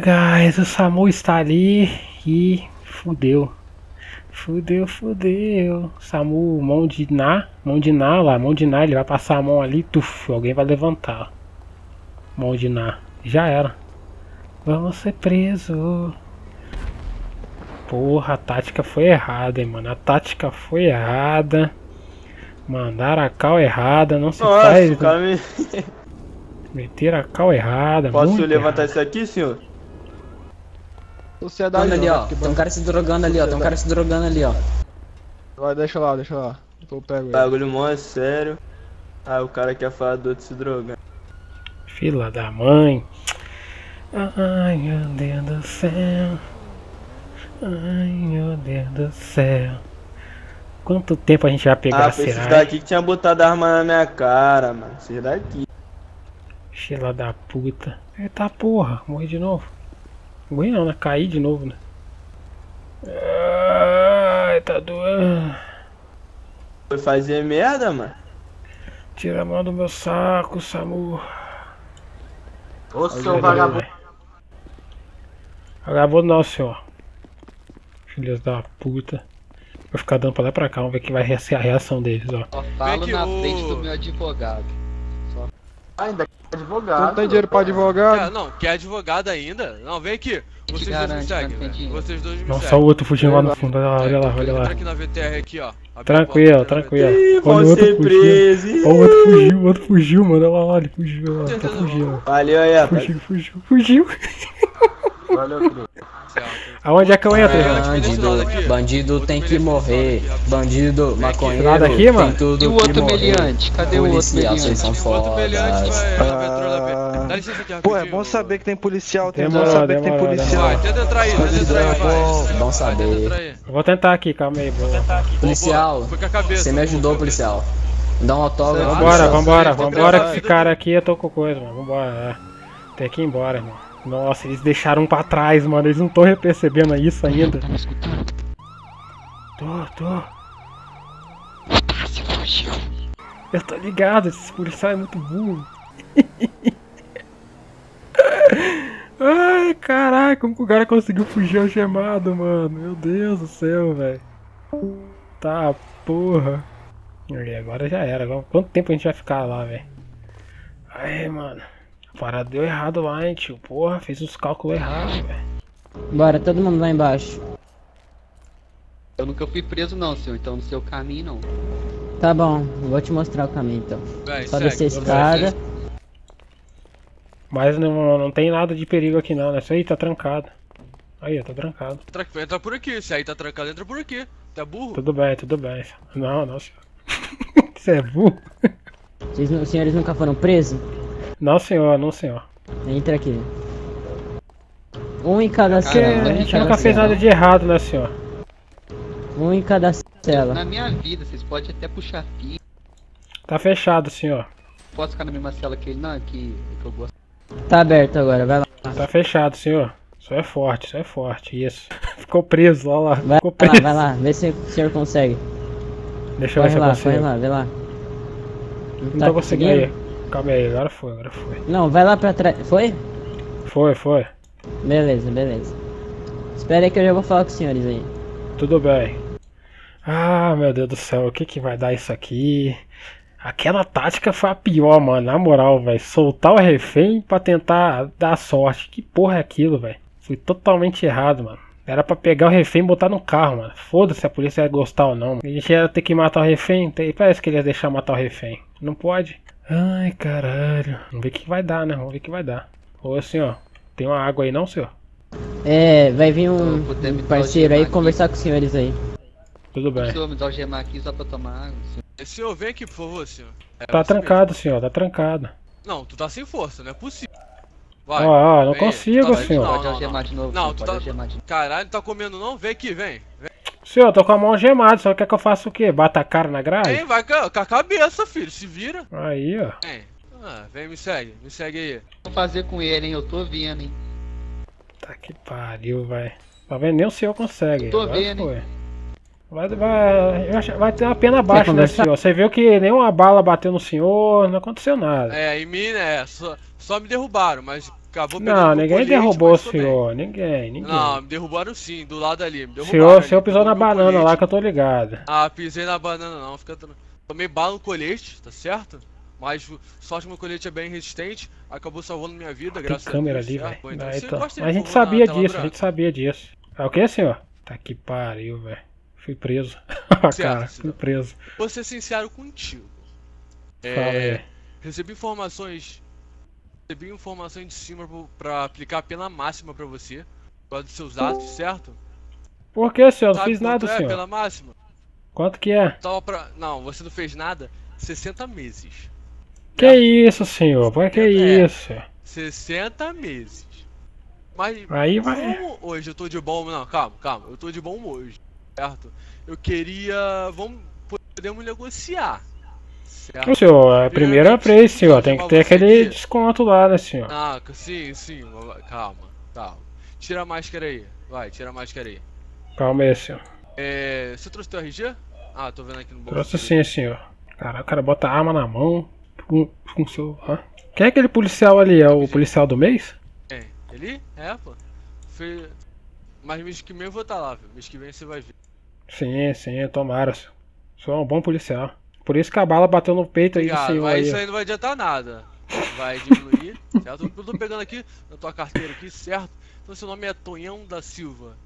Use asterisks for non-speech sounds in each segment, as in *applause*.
Guys, o Samu está ali e fudeu. Fudeu, fudeu. Samu, mão de Ná, mão de Ná lá, mão de Ná, ele vai passar a mão ali, tuf, alguém vai levantar. Mão de Ná, já era. Vamos ser preso. Porra, a tática foi errada, hein, mano. A tática foi errada. Mandaram a cal errada, não se Nossa, faz. cara me... Meteram a cal errada. Posso levantar errado. isso aqui, senhor? Sociedade. ali, ó. que Tem um cara se drogando ali, ó. Tem um cara se drogando ali, ó. Vai, deixa lá, deixa lá. Eu pego ele. Bagulho mó é sério. Ah, o cara quer falar do outro se drogando. Fila da mãe. Ai, meu Deus do céu. Ai, meu Deus do céu. Quanto tempo a gente vai pegar Ah, a foi esses daqui que tinha botado a arma na minha cara, mano. Esses daqui. Fila da puta. Eita porra, morri de novo. Morri não, né? Caí de novo, né? Ai, tá doendo. Foi fazer merda, mano. Tira a mão do meu saco, Samu. Ô, seu vagabundo. Vagabundo não, senhor. Filhos da puta. Vou ficar dando pra lá e pra cá, vamos ver que vai ser a reação deles, ó. Só falo na o- frente do meu advogado. Ainda Tu advogado. não tem dinheiro pra Quer, advogado? não, quer advogado ainda? Não, vem aqui. Vocês dois me garante, seguem, velho. Vocês dois me Não, seguem. só o outro fugindo lá no fundo, olha lá, olha lá, olha Entra lá. aqui na VTR aqui, ó. Tranquilo, tranquilo. Ih, Olha o vão outro ser fugindo. presos. Olha o outro fugiu, o outro fugiu, mano. Olha lá, olha, ele fugiu, olha lá, tá fugindo. Valeu aí, rapaz. Fugiu, fugiu, fugiu. Valeu. Aonde é que eu entro, É? Bandido, bandido tem que morrer. Bandido, maconheiro, Lado aqui, mano? tem tudo E o outro meliante? Cadê o outro Policial, vocês meliante? são O outro meliante fodas. Ah, Pô, é bom saber que tem policial, tem bom saber que tem policial. Vai, tenta entrar aí, tenta entrar aí, vai. Bom saber. vou tentar aqui, calma aí. Policial, você me ajudou, policial. Dá um autógrafo. Vambora, vambora, vambora que que esse cara aqui eu tô com coisa, mano. Vambora, é. Tem que ir embora, irmão. Nossa, eles deixaram pra trás, mano. Eles não estão percebendo isso ainda. Tá me escutando? Tô, tô. Eu tô ligado, esse policial é muito burro. *laughs* Ai, caralho, como que o cara conseguiu fugir algemado, mano? Meu Deus do céu, velho. Tá, porra. E agora já era. Quanto tempo a gente vai ficar lá, velho? Aí, mano. Parada deu errado lá, hein, tio. Porra, fez os cálculos errados, velho. Bora, todo mundo lá embaixo. Eu nunca fui preso não, senhor, então no seu caminho não. Tá bom, vou te mostrar o caminho então. Vai, Só segue, descer a escada. Mas não, não tem nada de perigo aqui não, né? Isso aí tá trancado. Aí, ó, tá trancado. Entra, entra por aqui, se aí tá trancado, entra por aqui. Tá burro? Tudo bem, tudo bem. Não, não, senhor. *laughs* Você é burro? Vocês, os senhores nunca foram presos? Não, senhor, não, senhor. Entra aqui. Um em cada Porque cela. a um gente nunca fez cela. nada de errado, né, senhor? Um em cada cela. Na minha vida, vocês podem até puxar fio. Tá fechado, senhor. Posso ficar na mesma cela que ele? Não, é que, é que eu gosto. Tá aberto agora, vai lá. Tá fechado, senhor. Isso é forte, isso é forte. Isso. *laughs* Ficou preso, lá lá. Vai Ficou lá, preso. vai lá, vê se o senhor consegue. Deixa eu ver se eu lá, consigo. corre lá, vê lá. Não Não tá tô conseguindo conseguindo? Calma aí, agora foi, agora foi. Não, vai lá pra trás. Foi? Foi, foi. Beleza, beleza. Espera aí que eu já vou falar com os senhores aí. Tudo bem. Ah, meu Deus do céu, o que que vai dar isso aqui? Aquela tática foi a pior, mano. Na moral, velho. Soltar o refém pra tentar dar sorte. Que porra é aquilo, velho? Foi totalmente errado, mano. Era pra pegar o refém e botar no carro, mano. Foda-se se a polícia ia gostar ou não. A gente ia ter que matar o refém. Parece que ele ia deixar matar o refém. Não pode. Ai, caralho. Vamos ver o que vai dar, né? Vamos ver o que vai dar. Ô, senhor. Tem uma água aí não, senhor? É, vai vir um, um parceiro aí aqui. conversar com os senhores aí. Tudo O bem. senhor me dá o gemar aqui só pra tomar água. senhor. Senhor, vem aqui, por favor, senhor. É Tá trancado, senhor. Tá trancado. mesmo. Não, tu tá sem força, não é possível. Ó, Vai. ó, não Vem, consigo, tá- senhor. Não, tu tá. algemar de novo. Caralho, não tá comendo não? Vem aqui, vem. vem. Senhor, eu tô com a mão gemada, só quer que eu faça o quê? Bata a cara na grade? Vem, vai com a, cabeça, filho, se vira. Aí, ó. Vem. Ah, vem, me segue, me segue aí. Vou fazer com ele, hein? Eu tô vendo, hein? Tá que pariu, vai. Tá vendo? Nem o senhor consegue. Tô Agora vendo, foi. Vai, vai, eu acho- vai ter uma pena baixa, né, senhor? Você viu que nenhuma bala bateu no senhor, não aconteceu nada. É, em mim, né, só, só me derrubaram, mas acabou Não, ninguém colete, derrubou o senhor. Ninguém, ninguém. Não, me derrubaram sim, do lado ali. Me derrubaram senhor, o ali, senhor pisou na banana lá colete. que eu tô ligado. Ah, pisei na banana não, fica. Tomei bala no colete, tá certo? Mas sorte que meu colete é bem resistente, acabou salvando minha vida, Tem graças câmera a Deus. ali, certo? velho. Pô, então Mas a gente sabia disso, a branca. gente sabia disso. É o que, senhor? Tá que pariu, velho. Fui preso. *laughs* cara, fui preso. Vou ser sincero contigo. Fala É, aí. recebi informações. Recebi informações de cima pra aplicar a pena máxima pra você. Por causa dos seus atos, certo? Por que, senhor? Não Sabe fiz nada, é senhor. pena máxima? Quanto que é? Tava pra. Não, você não fez nada. 60 meses. Que Certo? isso, senhor? Por que É. isso? 60 meses. Mas Aí vai. como hoje eu tô de bom. Não, calma, calma. Eu tô de bom hoje, certo? Eu queria. Vamos. Podemos negociar. Certo? Ô, senhor, a primeira vez, senhor. Tem que ter aquele desconto lá, né, senhor? Ah, sim, sim. Calma, calma. Tira a máscara aí. Vai, tira a máscara aí. Calma aí, senhor. É. Você trouxe teu RG? Ah, tô vendo aqui no bolso. Trouxe sim, senhor. Cara, o cara bota a arma na mão. Com, com seu. hã? Quem é aquele policial ali? É o policial do mês? Quem? Ele? É, pô. Fe... Mas mês que vem eu vou estar lá, viu? Mês que vem você vai ver. Sim, sim, tomara. senhor. Sou um bom policial. Por isso que a bala bateu no peito aí do Obrigado, senhor mas aí. isso aí não vai adiantar nada. Vai diminuir, *laughs* certo? Eu tô pegando aqui na tua carteira aqui, certo? Então seu nome é Tonhão da Silva.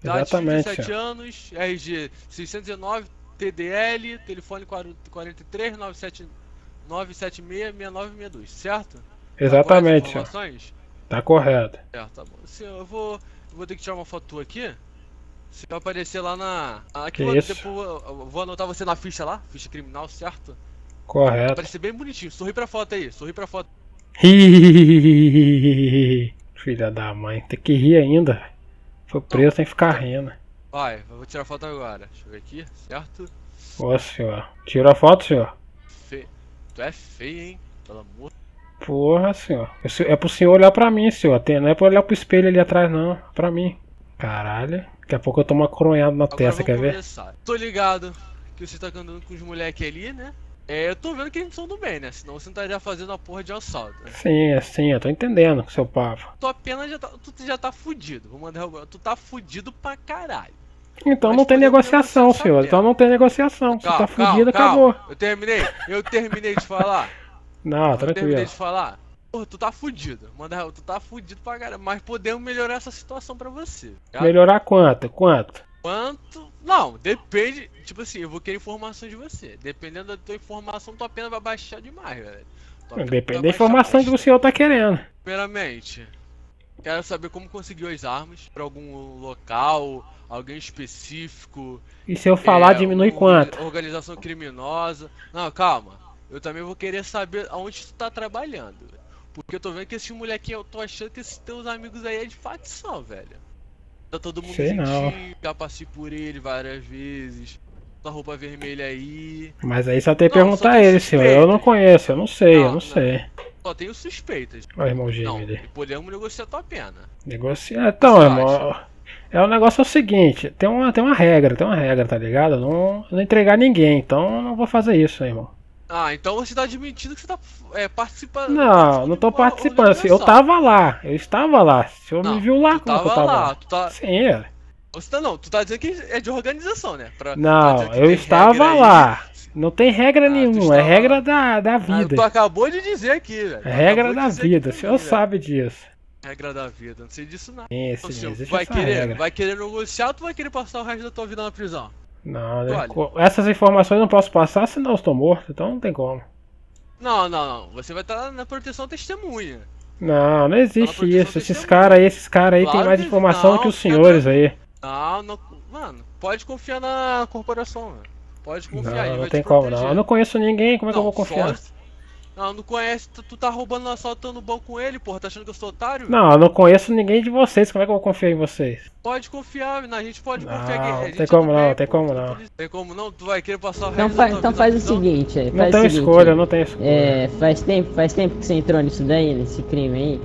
Idade Exatamente, 37 senhor. anos, RG 619, TDL, telefone 43 97 976 6962, certo? Exatamente, Tá? Tá correto. Certo, tá bom. Senhor, eu vou, eu vou ter que tirar uma foto tua aqui. Você vai aparecer lá na. Aqui Que vou, isso? depois, eu vou anotar você na ficha lá, ficha criminal, certo? Correto. Aparecer bem bonitinho. Sorri pra foto aí, sorri pra foto. *laughs* Filha da mãe, tem que rir ainda. Foi preso, tem que ficar rindo. Vai, eu vou tirar foto agora. Deixa eu ver aqui, certo? Ô senhor. Tira a foto, senhor. Fe... Tu é feio, hein? Pelo amor. Porra, senhor. É pro senhor olhar pra mim, senhor. Não é pra olhar pro espelho ali atrás, não. Pra mim. Caralho. Daqui a pouco eu tomo uma coronhada na Agora testa, quer ver? começar. Tô ligado que você tá andando com os moleques ali, né? É, eu tô vendo que eles são do bem, né? Senão você não estaria fazendo a porra de assalto. Né? Sim, é sim, eu tô entendendo seu papo. Tua pena já tá. Tu já tá fudido. Vou mandar o- Tu tá fudido pra caralho. Então Mas não tem negociação, senhor. Então não tem negociação. Você tá fudido, acabou. Eu terminei. Eu terminei de falar. Não, Eu terminei tranquilo. de falar. Porra, tu tá fudido. Manda, tu tá fudido pra caralho. Mas podemos melhorar essa situação pra você. tá? Melhorar quanto? Quanto? Quanto? Não, depende. Tipo assim, eu vou querer informação de você. Dependendo da tua informação, tua pena vai baixar demais, velho. Depende da baixar informação que o senhor tá querendo. Primeiramente, quero saber como conseguiu as armas pra algum local, alguém específico. E se eu falar, é, diminui quanto? Organização criminosa. Não, calma. Eu também vou querer saber aonde tu tá trabalhando. Porque eu tô vendo que esses molequinhos, eu tô achando que esses teus amigos aí é de facção, velho. Tá todo mundo Sei não. já passei por ele várias vezes. Na roupa vermelha aí. Mas aí só tem que Não, perguntar a tem ele, senhor. Eu não conheço, eu não sei, eu Não, não não. sei. Só tenho suspeitas. Olha o irmão gêmeo Não, ali. podemos negociar tua pena. Negociar. Então, Você irmão. É o negócio é o seguinte, tem uma, tem uma regra, tem uma regra, tá ligado? Eu não, eu não entregar ninguém, então eu não vou fazer isso, irmão. Ah, então você tá admitindo que você tá é, participando. Não, não tô participando. Assim, eu tava lá, eu estava lá. O senhor Não, me viu lá como que eu tava lá, tu tá. Sim, é. Você tá não, tu tá dizendo que é de organização, né? Pra, tá Não, eu estava regra aí. lá. Não tem regra Ah, nenhuma, é regra lá. da, da Ah, vida. tu acabou de dizer aqui, velho. É regra da vida, o senhor sabe disso. Regra da vida, não sei disso nada. Sim, Então, sim, existe vai querer, regra. vai querer negociar ou tu vai querer passar o resto da tua vida na prisão? Não, né, Olha. essas informações eu não posso passar, senão eu estou morto, então não tem como. Não, não, não. Você vai estar na proteção testemunha. Não, não existe isso. Esses caras aí, esses caras aí Claro têm mais informação não, que os senhores aí. Não, não. Mano, pode confiar na corporação, mano. Pode confiar, Não, não vai tem te como proteger. não. Eu não conheço ninguém, como é que eu vou Não, confiar? só- Não, não conhece, tu, tu tá roubando, assaltando o banco com ele, porra, tá achando que eu sou otário? Não, eu não conheço ninguém de vocês, como é que eu vou confiar em vocês? Pode confiar, a gente pode Não, confiar. a gente tem é como do não, tem como não. Tem como não? Tu vai querer passar o Então, resto fa da tua então faz na o seguinte aí. Não faz o tenho seguinte, escolha, não tenho escolha. É, faz tempo, faz tempo que você entrou nisso daí, nesse crime aí.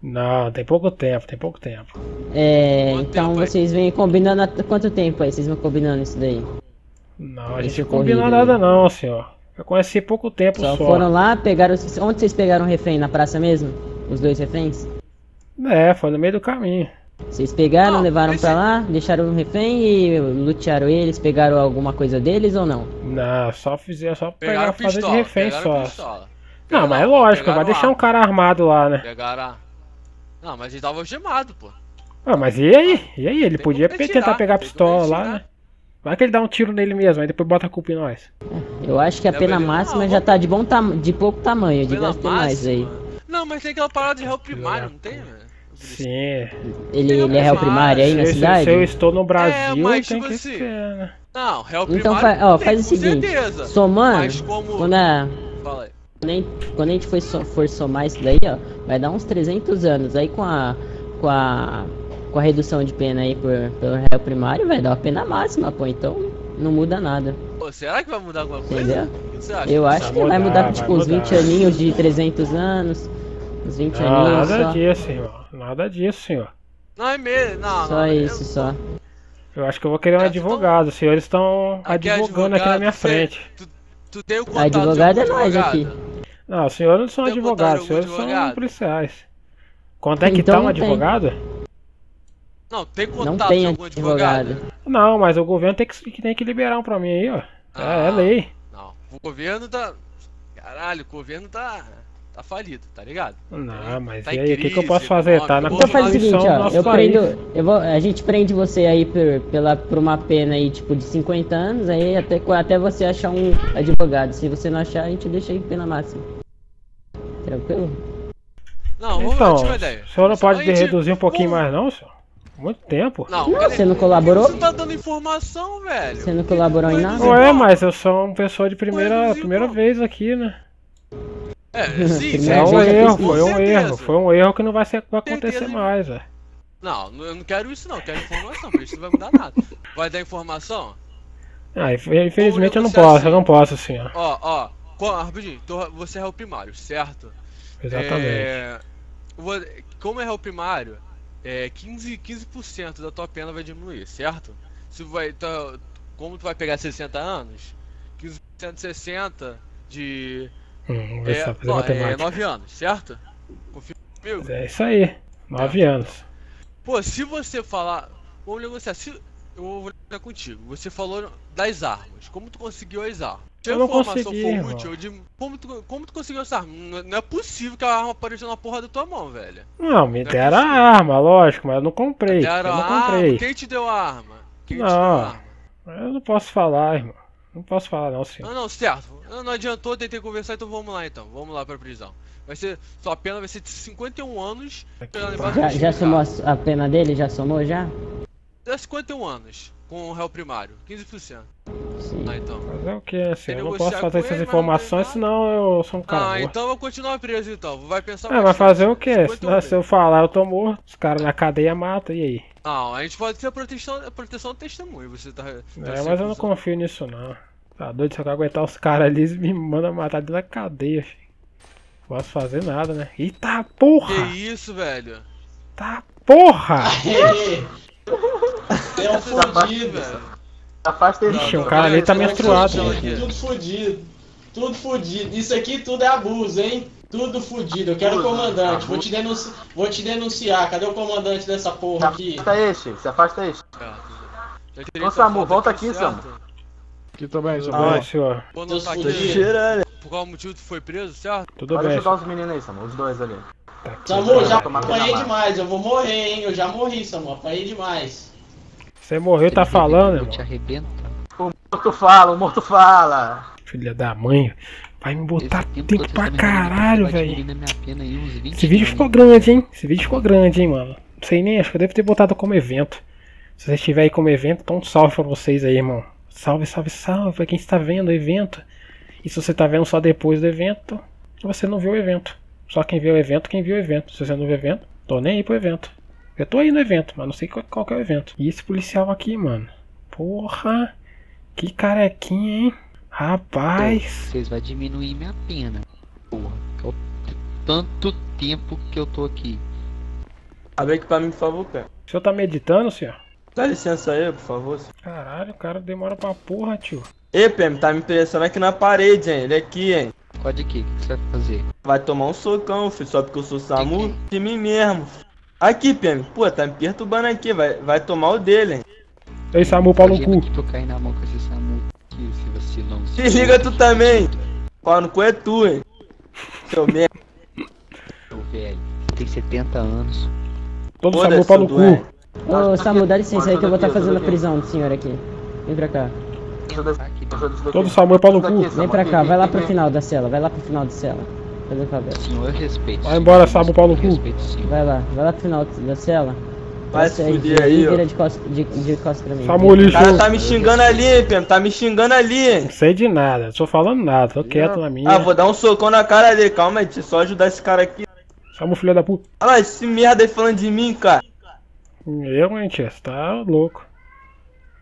Não, tem pouco tempo, tem pouco tempo. É, Quanto então tempo aí? vocês vêm combinando há quanto tempo aí? Vocês vão combinando isso daí? Não, a gente não combina nada aí. não, senhor. Eu conheci pouco tempo Só só. foram lá, pegaram. os- Onde vocês pegaram o refém? Na praça mesmo? Os dois reféns? É, foi no meio do caminho. Vocês pegaram, Não, levaram esse- pra lá, deixaram o refém e lutearam eles, pegaram alguma coisa deles ou não? Não, só fizer, só pegar Pegaram fazer de refém pegaram só. pistola. Não, mas é Pegaram- lógico, vai pegaram deixar um cara armado lá, né? Pegaram a... Não, mas ele tava algemado, pô. Ah, mas e aí? E aí? Ele Tem podia tentar pegar a pistola lá, né? Vai que ele dá um tiro nele mesmo, aí depois bota a culpa em nós. Eu acho que a É, pena máxima Não, já tá de bom tam... de pouco tamanho, devia ter mais aí. Não, mas tem aquela parada de réu primário, não tem, velho? Sim. Ele, ele é réu primário aí na Se, cidade? se eu estou no Brasil, mas, tem tipo que assim, ser, né? Não, réu Então primário. fa- ó, tem, faz o com seguinte, certeza. somando, Mas como. quando a, Fala aí. Quando a gente, for, for somar isso daí, ó, vai dar uns 300 anos. Aí com a, com a, com a redução de pena aí por, pelo réu primário, vai dar uma pena máxima, pô. Então não muda nada, Pô, será que vai mudar alguma coisa? entendeu? O que você acha? Eu acho Vai que vai mudar, mudar vai tipo uns mudar. 20 aninhos de 300 anos. Uns 20 Não, aninhos nada só. disso, senhor. Nada disso, senhor. Não é mesmo, não. Só não, eu- isso, só. Eu acho que eu vou querer um É, advogado. Os senhores estão é advogando aqui na minha advogado, frente. Tu, tu tem o contato Advogado é nós aqui. advogado? Não, os senhores não são advogados, os senhores são advogado? policiais. Quanto é que Então tá um não tem. Não, tem Não contato tem de algum advogado? advogado. Não, mas o governo tem que, tem que liberar um pra mim aí, ó. É, é Ah. lei. Não, o governo tá. Caralho, o governo tá. Tá falido, tá ligado? Não, mas Tá e aí, o que, que eu posso fazer? Tá na. Então faz o seguinte, ó, eu país. prendo, eu vou, a gente prende você aí por, pela, por uma pena aí, tipo, de 50 anos, aí até, até você achar um advogado. Se você não achar, a gente deixa aí pena máxima. Tranquilo? Não, vamos Então, eu tive uma ideia. o senhor não Só pode reduzir um pouquinho vamos- mais não, senhor? Muito tempo. Não, Não, você não por que colaborou? Você não tá dando informação, velho. Você não colaborou em vai nada? Ué, mas eu sou uma pessoa de primeira, reduzir, primeira vez aqui, né? É, *laughs* sim, Primeira É sim, um erro, foi um erro. Foi um erro que não vai, ser, vai acontecer Certeza. mais, velho. Não, eu não quero isso não, eu quero informação, porque isso não vai mudar nada. Vai dar informação? Ah, inf- infelizmente eu não posso, assim. eu não posso, senhor. Ó, ó, co- rapidinho, tô- você é o primário, certo? Exatamente. É, como é réu primário, é, 15, 15% da tua pena vai diminuir, certo? Se vai, tá, como tu vai pegar 60 anos, 15% de 60 de. Hum, vamos ver se É, não, é matemática. 9 anos, certo? Confia comigo? É isso aí. Nove anos. Pô, se você falar. Vamos negociar. Se, eu vou negociar contigo. Você falou das armas. Como tu conseguiu as armas? Se Eu não informação consegui, for irmão. útil, de, como, tu, como tu conseguiu essa arma? Não, é possível que a arma apareceu na porra da tua mão, velho. Não, me Não é deram a arma, lógico, mas eu não comprei. Deram eu não arma. comprei. Quem te deu a arma? Quem te Não. deu a arma? Eu não posso falar, irmão. Não posso falar não, senhor. Não, não, certo. Não, não adiantou, tentei conversar, então vamos lá então. Vamos lá pra prisão. Vai ser. Sua pena vai ser de 51 anos. pela Já, já somou a, a pena dele? Já somou já? É 51 anos. Com o réu primário. 15%. Sim. Ah, então. Fazer o que, assim? Eu não posso fazer essas ele, mas não informações, senão eu sou um cara ah, morto. então eu vou continuar preso então. Vai pensar É, mas bastante. fazer o quê? 51 Senão, se eu falar eu tô morto, os caras na cadeia matam, e aí? Não, a gente pode ter a proteção, a proteção do testemunho. Você tá. tá É, mas eu não confio nisso não. Tá doido, se eu aguentar os caras ali, eles me mandam matar dentro da cadeia, filho. Posso fazer nada, né? Eita porra! Que isso, velho? Tá porra! *laughs* É um fudido. velho. Afasta ele. Ixi, o cara ali tá menstruado. Tudo fudido. Tudo fudido. Isso aqui tudo é abuso, hein? Tudo fudido. Eu quero o comandante. Vou te, denunci... Vou te denunciar. Cadê o comandante dessa porra aqui? Afasta este, se afasta este. Já Ô, Samu, volta aqui? Samu. Aqui tô bem, sou Tudo bem. bem, senhor. Aqui. Cheirando. Por qual motivo tu foi preso, certo? Tudo Pode bem. ajudar os meninos aí, Samu, os dois ali. Tá. Samu, já Tomar apanhei demais. Eu vou morrer, hein? Eu já morri, Samu. Apanhei demais. Você morreu, tá falando, Eu te arrebento. O morto fala, o morto fala. Filha da mãe. Vai me botar tempo tempo pra tá caralho, velho. diminuindo a minha pena aí uns 20 Esse vídeo ficou grande, hein? Esse vídeo ficou grande, hein, mano. Não sei nem, acho que eu devo ter botado como evento. Se você estiver aí como evento, então um salve pra vocês aí, irmão. Salve, salve, salve pra quem está vendo o evento. E se você tá vendo só depois do evento, você não viu o evento. Só quem viu o evento, quem viu o evento. Se você não viu o evento, tô nem aí pro evento. Eu tô aí no evento, mas não sei qual, qual que é o evento. E esse policial aqui, mano. Porra, que carequinha, hein? Rapaz. Vocês vão diminuir minha pena. Porra. que eu- Tanto tempo que eu tô aqui. Abre aqui pra mim, por favor, cara. O senhor tá meditando, senhor? Dá licença aí, por favor. Caralho, o cara demora pra porra, tio. Ei, PM, tá me impressionando aqui na parede, hein? Ele aqui, hein? Pode aqui, o que você vai fazer? Vai tomar um socão, filho, só porque eu sou SAMU de mim mesmo. Aqui, PM. Pô, tá me perturbando aqui. Vai, vai tomar o dele, hein? Ei, Samu, pau no cu. que tu na mão com esse Samu aqui, esse vacilão. Se liga tu também. Pau no cu é tu, hein? Seu merda. Seu velho. Tem 70 anos. Todo Samu, pau no cu. doente. Ô, Samu, dá licença aí que eu vou estar Aqui, fazendo a prisão do senhor aqui. Vem pra cá. Aqui dentro. Todo Samu, pau no cu. Vem pra cá, vai lá pro final da cela, vai lá pro final da cela. Fazer favor. Senhor, eu respeito. Vai embora, Samu, pau no cu. Vai lá, vai lá pro final da cela. Vai se fuder aí, ó. Vira de costas, de, de costas pra mim. Samu, O lixo. cara tá me xingando ali, hein, PM. Tá me xingando ali, hein? Não sei de nada, não tô falando nada, tô quieto na minha. Ah, vou dar um socão na cara dele. Calma aí, só ajudar esse cara aqui. Samu, filho da puta. Olha lá, esse merda aí falando de mim, cara. Eu, hein, tia, você tá louco.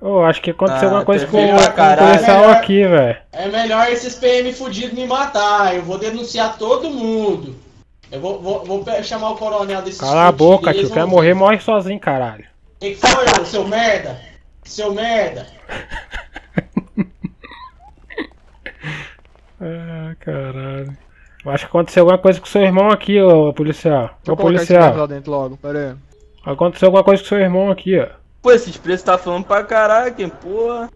Ô, acho que aconteceu Ah, alguma coisa com, é com o policial aqui, velho. É melhor esses PM fudidos me matar. Eu vou denunciar todo mundo. Eu vou, vou, vou chamar o coronel desses Cala a boca, tio. Quer morrer, morre sozinho, caralho. Que que foi, seu merda? Seu merda. *laughs* Ah, caralho. Eu acho que aconteceu alguma coisa com seu irmão aqui, ô policial. Ô policial. lá dentro logo, pera aí. Aconteceu alguma coisa com seu irmão aqui, ó. Pô, esses preços tá falando pra caralho, quem porra.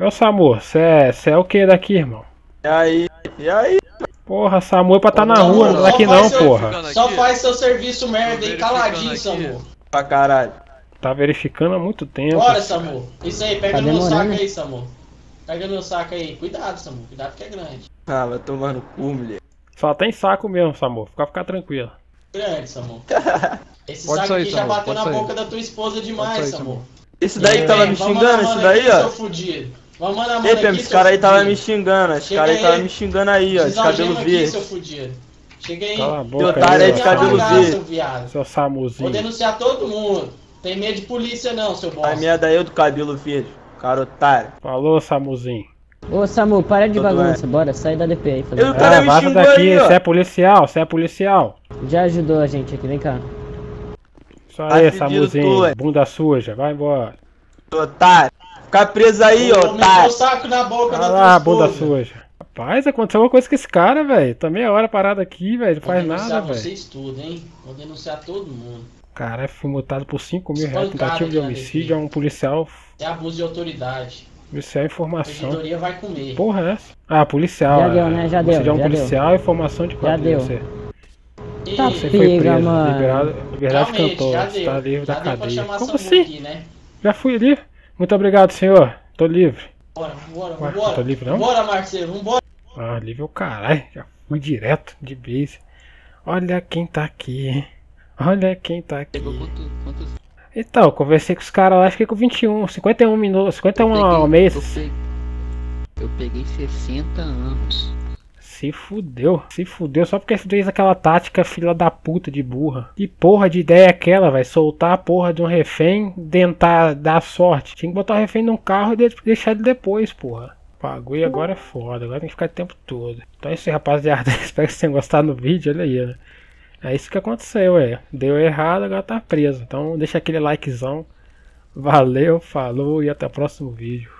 Ô Samu, você é, cê é o que daqui, irmão? E aí? E aí? Porra, Samu é pra tá na Samu, rua, não é daqui não, seu- porra. Só faz seu serviço merda aí, verificando caladinho. Samu. Pra caralho. Tá verificando há muito tempo. Bora, Samu. Isso aí, pega Tá meu demorando, saco aí, Samu. Pega meu saco aí. Cuidado, Samu. Cuidado que é grande. Ah, vai tomar no cu, mulher. Só tem saco mesmo, Samu. Fica, fica tranquilo. Grande, Samu. *laughs* Esse Pode saco sair, aqui já Samu, bateu pode na sair. boca da tua esposa demais, sair, Samu. Samu. Esse daí que tava me xingando, esse daí, ó. Vamos na mão Ei, PM, esse cara aí tava me xingando. Esse cara aí tava me xingando aí, ó. De cabelo verde. fudido. Chega aí. Cala a Teu boca otário aí, é de cabelo verde. seu. Seu Vou Samuzinho. denunciar todo mundo. Tem medo de polícia não, seu A bosta. merda aí é do cabelo verde. Cara otário. Falou, Samuzinho. Ô, Samu, para de bagunça, bora, sai da DP aí. Fazer... Eu- É, me vaza daqui, você é policial, você é policial. Já ajudou a gente aqui, vem cá. Isso aí, Tá Samuzinho. é. Bunda suja, vai embora. Otário. Ficar preso aí, ó, o otário. saco na boca lá, bunda suja. Rapaz, aconteceu alguma coisa com esse cara, velho. Tá meia hora parado aqui, velho. Não Vou faz denunciar nada, velho. vocês tudo, hein? Vou denunciar todo mundo. Caralho, fui multado por 5 mil reais. Tentativa de homicídio a um policial. É abuso de autoridade. Policial A informação. regidoria vai comer. Porra, é essa? Ah, policial. Já é. deu, né? Já Homicídio deu, a um já policial, informação de quanto deu. Você. Tá Você foi preso. mano. Liberado, liberdade Realmente, cantor. já Você deu. tá livre já da cadeia. Como assim? aqui, né? Já fui livre? Muito obrigado, senhor. Tô livre. Bora, vambora, Ué, vambora. tá livre não? Vambora, Marcelo, vambora. Ah, livre é o caralho. Já fui direto de base. Olha quem tá aqui, hein? Olha quem tá aqui. Pegou quanto, quantos Então, eu conversei com os caras lá, acho que com 21, 51 minutos, 51 Eu ao peguei- mês. Eu peguei, eu peguei 60 anos. Se fudeu, se fudeu só porque fez aquela tática filha da puta de burra. Que porra de ideia é aquela, vai soltar a porra de um refém, tentar dar sorte. Tinha que botar o refém num carro e de- deixar ele depois, porra. Bagulho agora é foda, agora tem que ficar o tempo todo. Então é isso aí, rapaziada. *laughs* Espero que vocês tenham gostado do vídeo, olha aí, né? É isso que aconteceu, é. Deu errado, agora tá preso. Então deixa aquele likezão. Valeu, falou e até o próximo vídeo.